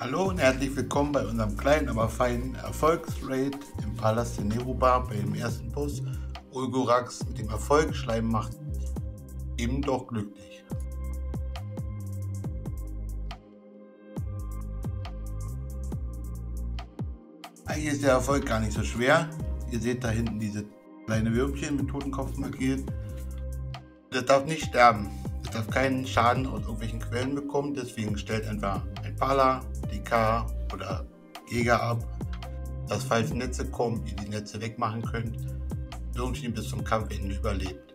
Hallo und herzlich willkommen bei unserem kleinen, aber feinen Erfolgsraid im Palast der Neruba bei dem ersten Bus. Ulgorax mit dem Erfolg Schleim macht eben doch glücklich. Eigentlich ist der Erfolg gar nicht so schwer. Ihr seht da hinten diese kleine Würmchen mit Totenkopf markiert. Das darf nicht sterben. Es darf keinen Schaden aus irgendwelchen Quellen bekommen, deswegen stellt einfach ein Pala, DK oder Jäger ab, dass falls Netze kommen, ihr die Netze wegmachen könnt, Würmchen bis zum Kampfende überlebt.